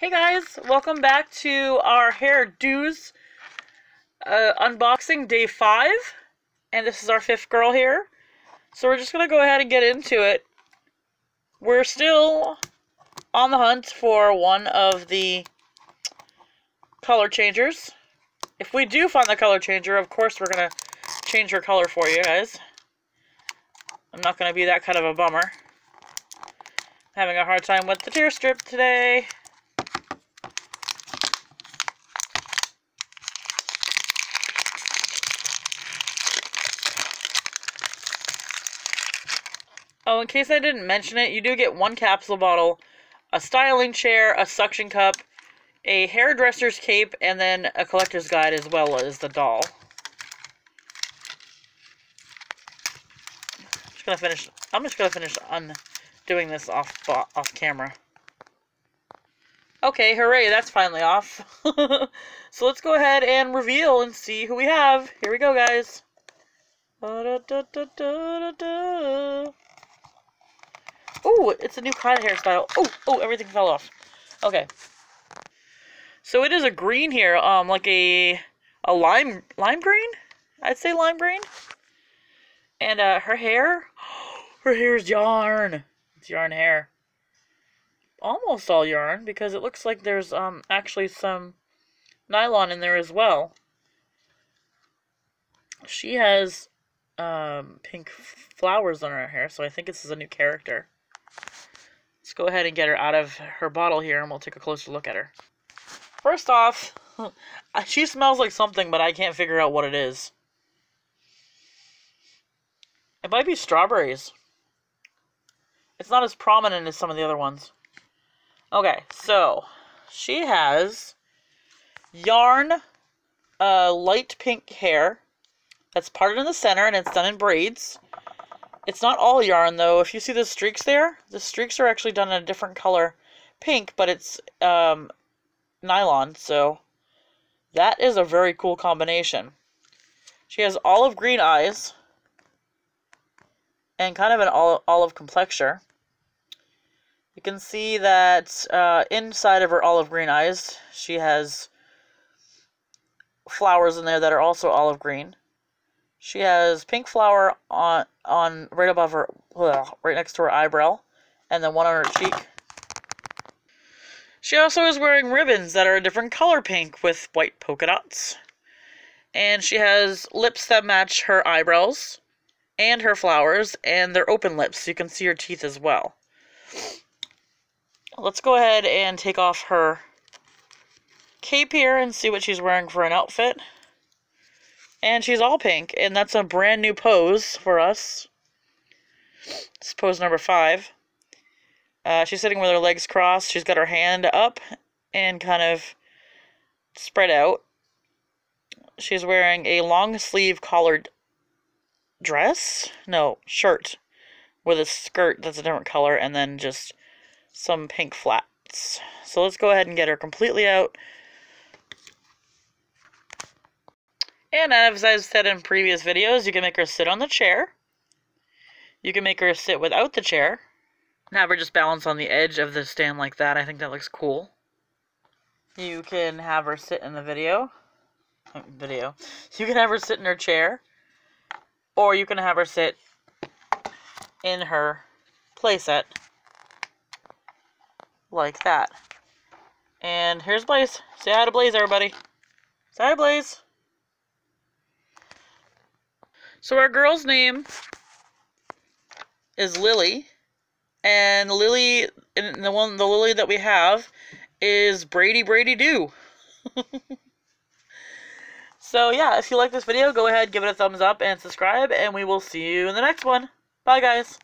Hey guys, welcome back to our Hairdooz uh, unboxing day five, and this is our fifth girl here. So we're just gonna go ahead and get into it. We're still on the hunt for one of the color changers. If we do find the color changer, of course we're gonna change her color for you guys. I'm not gonna be that kind of a bummer. Having a hard time with the tear strip today. Oh, in case I didn't mention it, you do get one capsule bottle, a styling chair, a suction cup, a hairdresser's cape, and then a collector's guide as well as the doll. I'm just gonna finish. I'm just gonna finish undoing this off off camera. Okay, hooray! That's finally off. so let's go ahead and reveal and see who we have. Here we go, guys. Da, da, da, Oh, it's a new kind of hairstyle. Oh, oh, everything fell off. Okay. So it is a green here, um, like a a lime lime green. I'd say lime green. And uh, her hair, her hair is yarn. It's yarn hair. Almost all yarn because it looks like there's um actually some nylon in there as well. She has um pink flowers on her hair, so I think this is a new character. Let's go ahead and get her out of her bottle here and we'll take a closer look at her. First off, she smells like something, but I can't figure out what it is. It might be strawberries. It's not as prominent as some of the other ones. Okay, so she has yarn, uh, light pink hair that's parted in the center and it's done in braids. It's not all yarn though. If you see the streaks there, the streaks are actually done in a different color pink, but it's um, nylon, so that is a very cool combination. She has olive green eyes and kind of an olive complexure. You can see that uh, inside of her olive green eyes, she has flowers in there that are also olive green. She has pink flower on right above her, well, right next to her eyebrow, and then one on her cheek. She also is wearing ribbons that are a different color pink with white polka dots. And she has lips that match her eyebrows and her flowers, and they're open lips, so you can see her teeth as well. Let's go ahead and take off her cape here and see what she's wearing for an outfit. And she's all pink, and that's a brand new pose for us. Pose number five. Uh, she's sitting with her legs crossed. She's got her hand up and kind of spread out. She's wearing a long sleeve collared dress. No, shirt with a skirt that's a different color and then just some pink flats. So let's go ahead and get her completely out. And as I've said in previous videos, you can make her sit on the chair. You can make her sit without the chair. And have her just balance on the edge of the stand like that. I think that looks cool. You can have her sit in the video. Video. You can have her sit in her chair. Or you can have her sit in her playset. Like that. And here's Blaze. Say hi to Blaze, everybody. Say hi, Blaze. So our girl's name is Lily, and Lily, and the one, the Lily that we have, is Braidy Braidy Doo. so yeah, if you like this video, go ahead, give it a thumbs up and subscribe, and we will see you in the next one. Bye, guys.